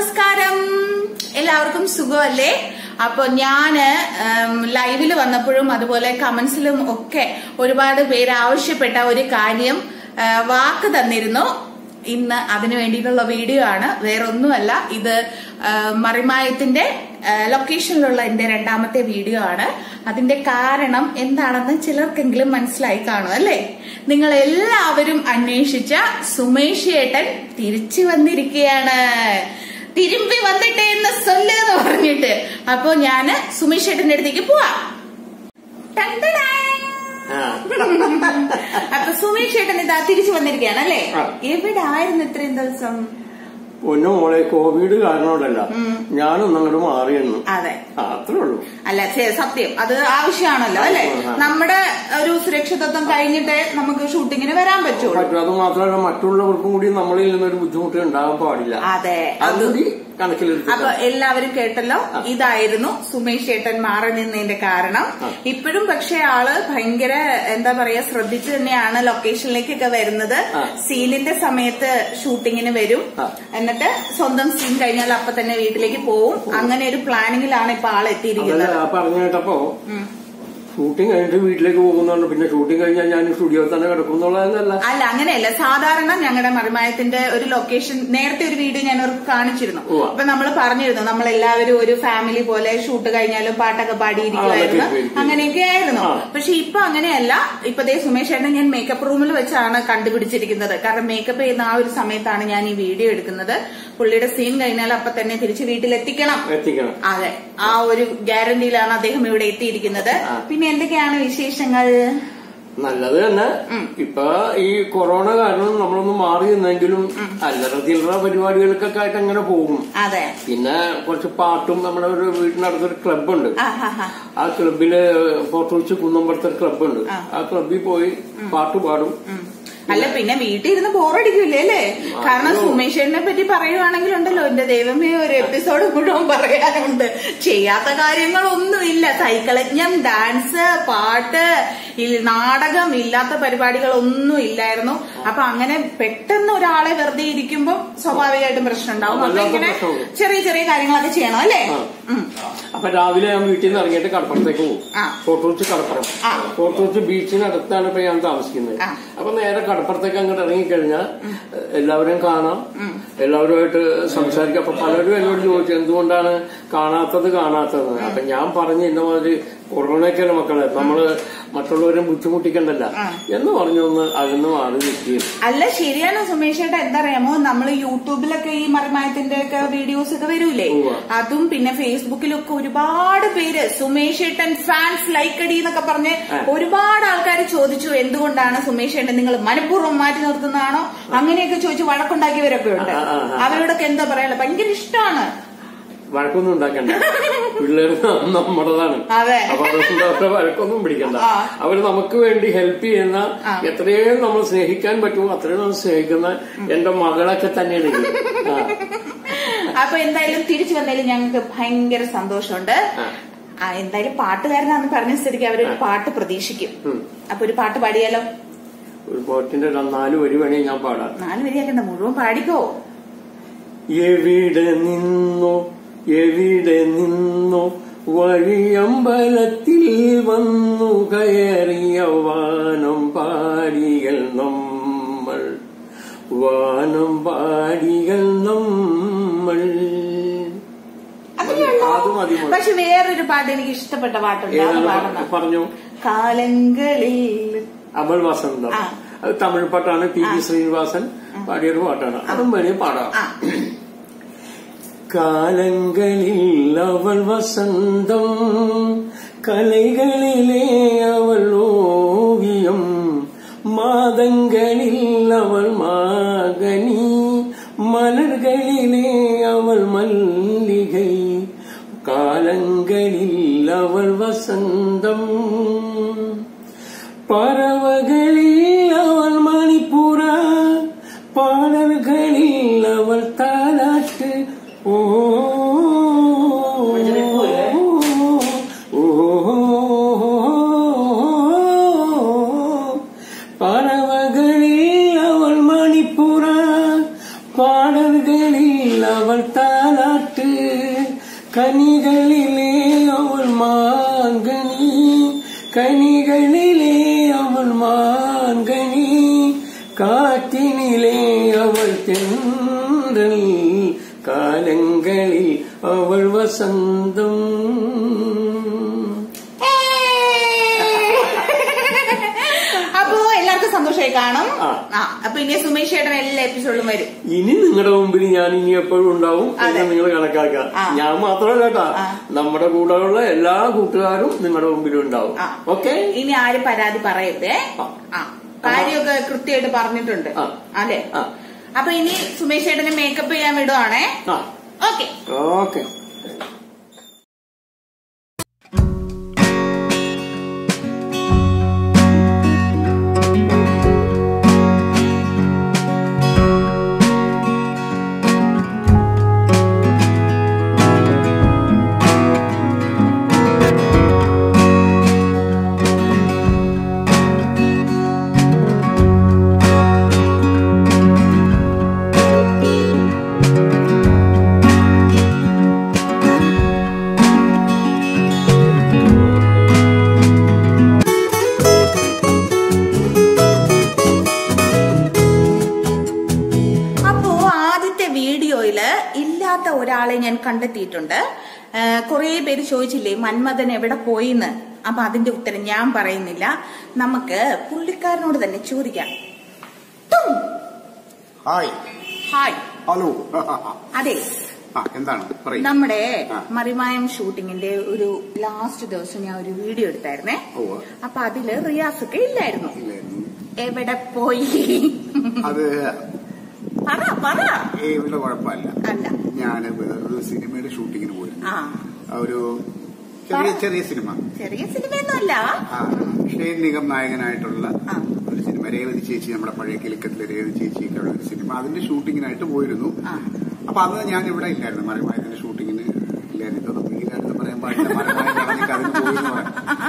നമസ്കാരം. എല്ലാവർക്കും സുഖമല്ലേ? അപ്പൊ ഞാൻ ലൈവിൽ വന്നപ്പോഴും അതുപോലെ കമന്റ്സിലും ഒക്കെ ഒരുപാട് പേര് ആവശ്യപ്പെട്ട ഒരു കാര്യം വാക്ക് തന്നിരുന്നു. ഇന്ന് അതിനു വേണ്ടിയിട്ടുള്ള വീഡിയോ ആണ്. വേറൊന്നുമല്ല ഇത് മറിമായത്തിന്റെ ലൊക്കേഷനിലുള്ള എന്റെ രണ്ടാമത്തെ വീഡിയോ ആണ്. അതിന്റെ കാരണം എന്താണെന്ന് ചിലർക്കെങ്കിലും മനസ്സിലായി കാണും അല്ലേ? നിങ്ങൾ എല്ലാവരും അന്വേഷിച്ച സുമേഷ് ഏട്ടൻ തിരിച്ചു വന്നിരിക്കുകയാണ്. തിരുമ്പി വന്നിട്ടെ എന്ന് സൊല്ലെന്ന് പറഞ്ഞിട്ട്. അപ്പൊ ഞാൻ സുമേഷ് ഏട്ടന്റെ അടുത്തേക്ക് പോവാ. അപ്പൊ സുമേഷ് ഏട്ടൻ ഇതാ തിരിച്ചു വന്നിരിക്കുകയാണ് അല്ലേ. എവിടെ ആയിരുന്നു ഇത്രയും ദിവസം? പൊന്നു മോളെ കോവിഡ് കാരണമല്ല ഞാനും അങ്ങോട്ട് മാറിയെന്നു. അതെ. അത്രേ ഉള്ളൂ. അല്ല സത്യം. അത് ആവശ്യമാണല്ലോ അല്ലെ? നമ്മുടെ ഒരു സുരക്ഷിതത്വം കഴിഞ്ഞിട്ടേ നമുക്ക് ഷൂട്ടിങ്ങിന് വരാൻ പറ്റുള്ളൂ. പറ്റും. അത് മാത്രമല്ല മറ്റുള്ളവർക്കും കൂടി നമ്മളിൽ നിന്നൊരു ബുദ്ധിമുട്ട് ഉണ്ടാകാൻ പാടില്ല. അതെ അത് അതുകൂടി അപ്പൊ എല്ലാവരും കേട്ടല്ലോ. ഇതായിരുന്നു സുമേഷ് ഏട്ടൻ മാറി നിന്നതിന്റെ കാരണം. ഇപ്പോഴും പക്ഷെ ആൾ ഭയങ്കര എന്താ പറയാ ശ്രദ്ധിച്ചു തന്നെയാണ് ലൊക്കേഷനിലേക്കൊക്കെ വരുന്നത്. സീനിന്റെ സമയത്ത് ഷൂട്ടിങ്ങിന് വരും. എന്നിട്ട് സ്വന്തം സീൻ കഴിഞ്ഞാൽ അപ്പൊ തന്നെ വീട്ടിലേക്ക് പോവും. അങ്ങനെ ഒരു പ്ലാനിങ്ങിലാണ് ഇപ്പൊ ആൾ അതല്ല എത്തിയിരിക്കുന്നത് ആ പറഞ്ഞു കേട്ടപ്പോ. ഷൂട്ടിംഗ് കഴിഞ്ഞിട്ട് വീട്ടിലേക്ക് പോകുന്നുണ്ട് പിന്നെ ഷൂട്ടിംഗ് കഴിഞ്ഞാൽ ഞാൻ സ്റ്റുഡിയോ തന്നെ കിടക്കും എന്നുള്ളതല്ല അല്ല അങ്ങനെയല്ല. സാധാരണ ഞങ്ങളുടെ മറിമായത്തിന്റെ ഒരു ലൊക്കേഷൻ നേരത്തെ ഒരു വീഡിയോ ഞാൻ അവർക്ക് കാണിച്ചിരുന്നു. അപ്പൊ നമ്മൾ പറഞ്ഞിരുന്നു നമ്മൾ എല്ലാവരും ഒരു ഫാമിലി പോലെ ഷൂട്ട് കഴിഞ്ഞാലും പാട്ടൊക്കെ പാടിയിരിക്കുമായിരുന്നു അങ്ങനെയൊക്കെ ആയിരുന്നു. പക്ഷെ ഇപ്പൊ അങ്ങനെയല്ല. ഇപ്പൊ ദേ സുമേഷ് ഏട്ടൻ ഞാൻ മേക്കപ്പ് റൂമിൽ വെച്ചാണ് കണ്ടുപിടിച്ചിരിക്കുന്നത്. കാരണം മേക്കപ്പ് ചെയ്യുന്ന ആ ഒരു സമയത്താണ് ഞാൻ ഈ വീഡിയോ എടുക്കുന്നത്. പുള്ളിയുടെ സീൻ കഴിഞ്ഞാൽ അപ്പൊ തന്നെ തിരിച്ച് വീട്ടിലെത്തിക്കണം. എത്തിക്കണം. അതെ. ആ ഒരു ഗ്യാരണ്ടിയിലാണ് അദ്ദേഹം ഇവിടെ എത്തിയിരിക്കുന്നത്. പിന്നെ എന്തൊക്കെയാണ് വിശേഷങ്ങൾ? നല്ലത് തന്നെ. ഇപ്പൊ ഈ കൊറോണ കാരണം നമ്മളൊന്ന് മാറി നിന്നെങ്കിലും അല്ലറ ചില്ലറ പരിപാടികൾക്കൊക്കെ ആയിട്ട് അങ്ങനെ പോകും. അതെ. പിന്നെ കുറച്ച് പാട്ടും നമ്മുടെ ഒരു വീട്ടിനടുത്തൊരു ക്ലബ്ബുണ്ട് ആ ക്ലബിൽ പോർട്ടുവച്ച് കുന്നമ്പലത്തെ ക്ലബ്ബുണ്ട് ആ. ക്ലബിൽ പോയി പാട്ട് പാടും. അല്ല പിന്നെ വീട്ടിൽ ഇരുന്ന് ബോറടിക്കൂലേ അല്ലേ കാരണം സുമേഷേനെ പറ്റി പറയുവാണെങ്കിൽ ഉണ്ടല്ലോ എന്റെ ദൈവമേ ഒരു എപ്പിസോഡ് മുഴുവൻ പറയാനുണ്ട് ചെയ്യാത്ത കാര്യങ്ങളൊന്നുമില്ല സൈക്കളജ്ഞം ഡാൻസ് പാട്ട് നാടകം ഇല്ലാത്ത പരിപാടികളൊന്നും ഇല്ലായിരുന്നു. അപ്പൊ അങ്ങനെ പെട്ടെന്ന് ഒരാളെ വെറുതെ ഇരിക്കുമ്പോൾ സ്വാഭാവികമായിട്ടും പ്രശ്നം ഉണ്ടാവും. അപ്പൊ ഇങ്ങനെ ചെറിയ ചെറിയ കാര്യങ്ങളൊക്കെ ചെയ്യണം അല്ലേ. അപ്പൊ രാവിലെ ഞാൻ വീട്ടിൽ നിന്ന് ഇറങ്ങിയിട്ട് കടപ്പുറത്തേക്ക് പോകും. ഫോട്ടോസ് ഫോർട്ടുവച്ച് കടപ്പുറം. ഫോട്ടോസ് ബീച്ചിനടുത്താണ് ഇപ്പൊ ഞാൻ താമസിക്കുന്നത്. അപ്പൊ നേരെ കടപ്പുറത്തേക്ക് അങ്ങോട്ട് ഇറങ്ങിക്കഴിഞ്ഞാൽ എല്ലാവരെയും കാണാം. എല്ലാവരുമായിട്ട് സംസാരിക്കാം. അപ്പൊ പലരും എന്നോട് ചോദിച്ചു എന്തുകൊണ്ടാണ് കാണാത്തത് കാണാത്തത്? അപ്പൊ ഞാൻ പറഞ്ഞു ഇന്ന മാതിരി കൊറോണയ്ക്കല്ല മക്കളെ? നമ്മൾ മറ്റുള്ളവരെ ബുദ്ധിമുട്ടിക്കണ്ടല്ല. എന്ന് പറഞ്ഞു ഒന്ന് അകന്ന് മാറി നിൽക്കുകയും അല്ല ശരിയാണ് സുമേഷ് ചേട്ടാ എന്താ പറയാമോ? നമ്മൾ യൂട്യൂബിലൊക്കെ ഈ മറിമായത്തിന്റെ ഒക്കെ വീഡിയോസ് ഒക്കെ വരൂലേ അതും പിന്നെ ഫേസ്ബുക്കിലൊക്കെ ഒരുപാട് പേര് സുമേഷ് ഏട്ടൻ ഫാൻസ് ലൈക്ക് അടി എന്നൊക്കെ പറഞ്ഞ് ഒരുപാട് ആൾക്കാർ ചോദിച്ചു എന്തുകൊണ്ടാണ് സുമേഷ് ഏട്ടൻ നിങ്ങൾ മനഃപൂർവം മാറ്റി നിർത്തുന്നതാണോ? അങ്ങനെയൊക്കെ ചോദിച്ചു വഴക്കുണ്ടാക്കിയവരൊക്കെ ഉണ്ട്. അവരോടൊക്കെ എന്താ പറയാനുള്ളത്? ഭയങ്കര ഇഷ്ടമാണ്. വഴക്കൊന്നും ഉണ്ടാക്കണ്ട. പിള്ളേർ നമ്മുടേതാണ്. അതെ. അപ്പൊ അതുകൊണ്ട് അവരുടെ വഴക്കൊന്നും പിടിക്കണ്ട. അവർ നമുക്ക് വേണ്ടി ഹെൽപ്പ് ചെയ്യുന്ന. എത്രയും നമ്മൾ സ്നേഹിക്കാൻ പറ്റുമോ അത്രയും നമ്മൾ സ്നേഹിക്കുന്ന എന്റെ മകളൊക്കെ തന്നെയാണ് ഇത്. അപ്പൊ എന്തായാലും തിരിച്ചു വന്നാലും ഞങ്ങൾക്ക് ഭയങ്കര സന്തോഷമുണ്ട്. എന്തായാലും പാട്ടുകാരനാന്ന് പറഞ്ഞ സ്ഥിതിക്ക് അവരൊരു പാട്ട് പ്രതീക്ഷിക്കും. അപ്പൊ ഒരു പാട്ട് പാടിയാലോ? ഒരു പാട്ടിന്റെ നാല് വരി വേണേ ഞാൻ പാടാം. നാല് വരിയാക്കണ്ട മുഴുവൻ പാടിക്കോ. എവിടെ നിന്നോ എവിടെ നിന്നോ വഴിയമ്പലത്തിൽ വന്നു കയറിയ വാനം പാടികൾ നമ്മൾ. വാനം പാടികൾ നമ്മൾ. പക്ഷെ വേറൊരു പാട്ട് എനിക്ക് ഇഷ്ടപ്പെട്ട പാട്ടുണ്ട്. പറഞ്ഞു? കാലങ്ങളിൽ. അമൾ വസന്തം. അത് തമിഴ് പാട്ടാണ് പി വി ശ്രീനിവാസൻ പാടിയൊരു പാട്ടാണ്. അതും വേണേ പാടാം. காலங்களில் அவள் வசந்தம் கலைகளிலே அவள் ஓவியம் மாதங்களில் அவள் மாகனி மலர்களிலே அவள் மல்லிகை காலங்களில் அவள் வசந்தம். பறவைகளில் அவள் மணிப்புற பாடல்களில் அவள் த കനികളിലെ അവൾ മാങ്കനി കനികളിലെ അവൾ മാങ്കനി കാറ്റിനിലെ അവൾ തെன்றൽ കാലങ്ങളിൽ അവൾ വസന്തം അപ്പോ എല്ലാവർക്കും സന്തോഷമായി കാണും. ആ. അപ്പൊ ഇനി സുമേഷ് ചേട്ടൻ എല്ലാ എപ്പിസോഡിലും വരും. ഇനി നിങ്ങളുടെ മുമ്പിൽ ഞാൻ ഇനി എപ്പോഴും ഉണ്ടാവും. നിങ്ങൾ കണക്കാക്കുക. ഞാൻ മാത്രമല്ല കേട്ടാ. നമ്മുടെ കൂടെയുള്ള എല്ലാ കൂട്ടുകാരും നിങ്ങളുടെ മുമ്പിൽ ഉണ്ടാവും. ഓക്കെ? ഇനി ആരും പരാതി പറയരുതേ. ആ. കാര്യമൊക്കെ കൃത്യമായിട്ട് പറഞ്ഞിട്ടുണ്ട്. അതെ അല്ലേ? അപ്പൊ ഇനി സുമേഷ് ചേട്ടന് മേക്കപ്പ് ചെയ്യാൻ വിടുവാണേ. ഓക്കെ ഓക്കെ വീഡിയോയിൽ ഇല്ലാത്ത ഒരാളെ ഞാൻ കണ്ടെത്തിയിട്ടുണ്ട്. കുറേ പേര് ചോദിച്ചില്ലേ മന്മഥൻ എവിടെ പോയിന്ന്? അപ്പൊ അതിന്റെ ഉത്തരം ഞാൻ പറയുന്നില്ല. നമുക്ക് പുള്ളിക്കാരനോട് തന്നെ ചോദിക്കാം. ഹായ്. ഹായ്. ഹലോ. അതെ. എന്താണ്? നമ്മുടെ. മറിമായം ഷൂട്ടിങ്ങിന്റെ ഒരു ലാസ്റ്റ് ദിവസം ഞാൻ ഒരു വീഡിയോ എടുത്തായിരുന്നേ. അപ്പൊ അതിൽ റിയാസ് ഒക്കെ ഇല്ലായിരുന്നു. എവിടെ പോയി? അത് ഇവിടെ കുഴപ്പമില്ല. ഞാൻ വേറൊരു സിനിമയുടെ ഷൂട്ടിങ്ങിന് പോയിരുന്നു. ഒരു ചെറിയ ചെറിയ സിനിമ. ചെറിയ സിനിമയൊന്നുമല്ല. ആ ഷെയ്ൻ നിഗം നായകനായിട്ടുള്ള ഒരു സിനിമ. രേവതി ചേച്ചി നമ്മുടെ പഴയ കിലക്കത്തിലെ രേവതി ചേച്ചിയൊക്കെ ഉള്ള ഒരു സിനിമ. അതിന്റെ ഷൂട്ടിങ്ങിനായിട്ട് പോയിരുന്നു. അപ്പൊ അന്ന് ഞാൻ ഇവിടെ ഇല്ലായിരുന്നു. മറിമായതിന്റെ ഷൂട്ടിങ്ങിന് ഇല്ലായിരുന്നു. ഇതൊന്നും പറയാൻ പാടില്ല.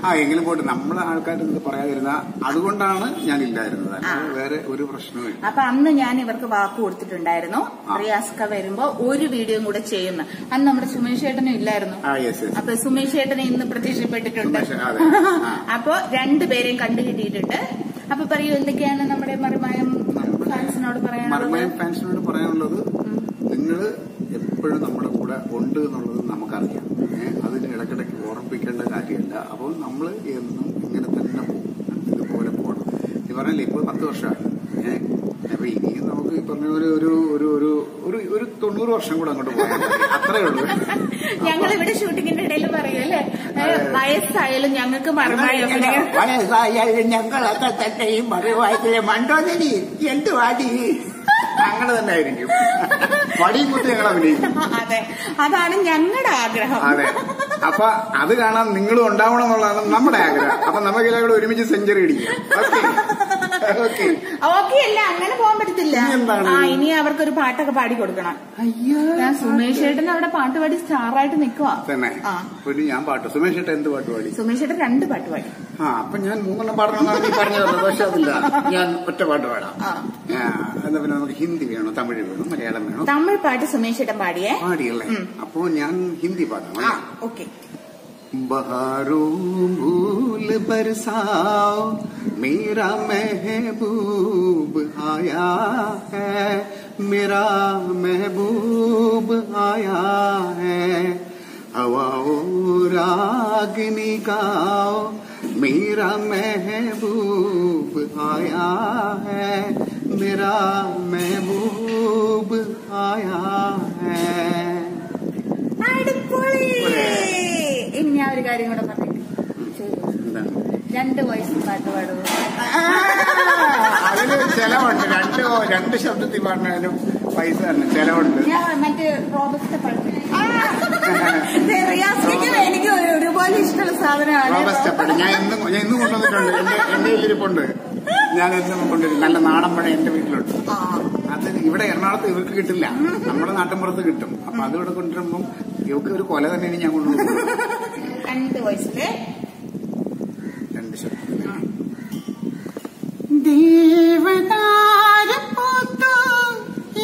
ആ എങ്കിലും പോയിട്ട് നമ്മളെ ആൾക്കാർ ഇത് പറയാതിരുന്ന അതുകൊണ്ടാണ് ഞാൻ ഇല്ലായിരുന്നത്. അല്ലാതെ വേറെ ഒരു പ്രശ്നവും അപ്പൊ അന്ന് ഞാൻ ഇവർക്ക് വാക്ക് കൊടുത്തിട്ടുണ്ടായിരുന്നു. പ്രിയാസ്ക റിയാസ്ക വരുമ്പോ ഒരു വീഡിയോ കൂടെ ചെയ്യുന്ന. അന്ന് നമ്മുടെ സുമേഷ് ചേട്ടനും ഇല്ലായിരുന്നു. ആ യെസ് യെസ് അപ്പൊ സുമേഷ് ചേട്ടനെ ഇന്ന് പ്രത്യക്ഷപ്പെട്ടിട്ടുണ്ട് സുമേഷ്, അതെ. ആ. അപ്പൊ രണ്ടുപേരെയും കണ്ടുകിട്ടിയിട്ടുണ്ട് അപ്പൊ പറയൂ എന്തൊക്കെയാണ് നമ്മുടെ മറിമായം ഫാൻസിനോട് പറയാനുള്ളത്? ഫാൻസിനോട് പറയാനുള്ളത് നിങ്ങൾ എപ്പോഴും നമ്മുടെ കൂടെ ഉണ്ട് എന്നുള്ളത് നമുക്കറിയാം. അതിന് ഇടക്കിടയ്ക്ക് ഓർമ്മിപ്പിക്കേണ്ട കാര്യമില്ല. അപ്പോൾ നമ്മൾ എന്നും ഇങ്ങനെ തന്നെ പോകും. ഇതുപോലെ പോകണം ഈ പറഞ്ഞില്ലേ ഇപ്പോൾ പത്ത് വർഷമായി. ഏഹ് അപ്പൊ ഇനിയും നമുക്ക് ഈ പറഞ്ഞ ഒരു ഒരു ഒരു ഒരു ഒരു ഒരു തൊണ്ണൂറ് വർഷം കൂടെ അങ്ങോട്ട് പോകും. അത്രേ ഉള്ളൂ. ഞങ്ങൾ ഇവിടെ ഷൂട്ടിങ്ങിന്റെ ഇടയിൽ പറയും അല്ലേ? വയസ്സായാലും ഞങ്ങൾക്ക് വയസ്സായാലും ഞങ്ങളൊക്കെ തന്നെ മണ്ടോ മറിവായത്തിലെ എന്ത് എന്തുവാടി? അങ്ങനെ തന്നെ ആയിരിക്കും. വടിയും കുത്തി ഞങ്ങൾ അഭിനയിക്കും. അതെ. അതാണ് ഞങ്ങളുടെ ആഗ്രഹം. അതെ. അപ്പൊ അത് കാണാൻ നിങ്ങളും ഉണ്ടാവണം എന്നുള്ളതാണ് നമ്മുടെ ആഗ്രഹം. അപ്പൊ നമുക്ക് എല്ലാവരും ഒരുമിച്ച് സെഞ്ചുറി അടിക്കാം ഓക്കെ. അല്ല അങ്ങനെ പോകാൻ പറ്റത്തില്ല? ആ ഇനി അവർക്കൊരു പാട്ടൊക്കെ പാടി കൊടുക്കണം. ഞാൻ സുമേഷ് ചേട്ടൻ അവിടെ പാട്ട് പാടി സ്റ്റാറായിട്ട് നിക്കുവാ. തന്നെ. ഒരു ഞാൻ പാട്ട്. സുമേഷ് ഏട്ടൻ എന്ത് പാട്ട് പാടി? സുമേഷ് ചേട്ടൻ രണ്ട് പാട്ട് പാടി. ആ അപ്പൊ ഞാൻ മൂന്നെണ്ണം പാടണമെന്നാണ് നീ പറഞ്ഞത്. പക്ഷെ അതില്ല. ഞാൻ ഒറ്റ പാട്ട് പാടാം. എന്നാ പിന്നെ നമുക്ക് ഹിന്ദി വേണോ? തമിഴ് വേണോ? മലയാളം വേണോ? തമിഴ് പാട്ട് സുമേഷ് ചേട്ടൻ പാടിയേ. പാടിയല്ലേ? അപ്പോ ഞാൻ ഹിന്ദി പാടാം ഓക്കെ. बहारों भूल बरसाओ, मेरा महबूब आया है, मेरा महबूब आया है। हवाओं रागनी गाओ मेरा महबूब आया है, मेरा महबूब आया है കാര്യം കൂടെ പറഞ്ഞു രണ്ട് വോയിസ് പാട്ട് പാടുവോ അതിന് ചെലവുണ്ട്. രണ്ട് രണ്ട് ശബ്ദത്തിൽ പറഞ്ഞാലും പൈസ തന്നെ. ചെലവുണ്ട്. ഞാൻ മറ്റേ റോബസ്റ്റ് പാട്ട് എനിക്ക് ഒരുപോലെ ഇഷ്ടമുള്ള സാധനമാണ്. റോബസ്റ്റപ്പെട്ട് ഞാൻ എന്നും ഞാൻ ഇന്നും കൊണ്ടുവന്നിട്ടുണ്ട്. എന്റെ എന്റെ ഞാൻ എന്നും കൊണ്ടുവരും. നല്ല നാടൻ പഴം എന്റെ വീട്ടിലുണ്ട്. അത് ഇവിടെ എറണാകുളത്ത് ഇവർക്ക് കിട്ടില്ല. നമ്മുടെ നാട്ടിൻപുറത്ത് കിട്ടും. അപ്പൊ അത് ഇവിടെ കൊണ്ടുവരുമ്പം ഇവർക്ക് ഒരു കൊല തന്നെ ഞാൻ കൊണ്ടുവന്നത് രണ്ട് വോയിസിൽ രണ്ട് ദേവതാരം പൂത്തു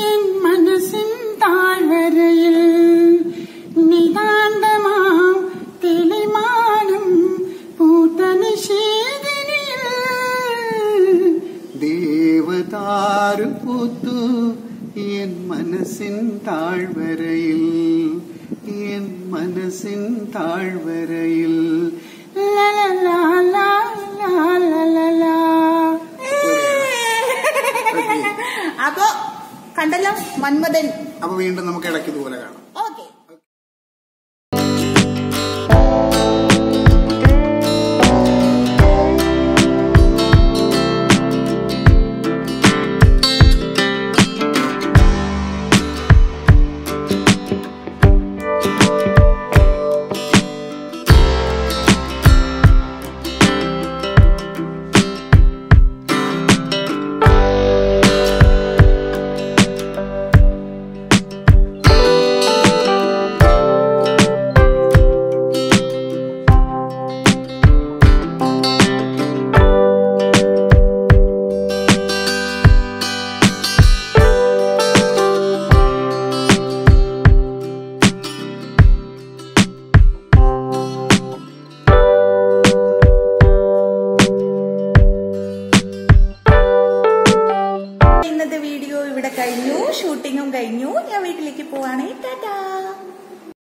എൻ മനസ്സിൻ താഴ്വരയിൽ നിതാന്തമാം തെളിമാനം പൂത്ത നിഷേധനിൽ ദേവതാരം പൂത്തു എൻ മനസ്സിൻ താഴ്വരയിൽ എൻ മനസ്സിൻ താഴ്വരയിൽ? അപ്പൊ കണ്ടല്ലോ മന്മദൻ അപ്പൊ വീണ്ടും നമുക്ക് ഇടയ്ക്ക് ഇതുപോലെ കാണാം.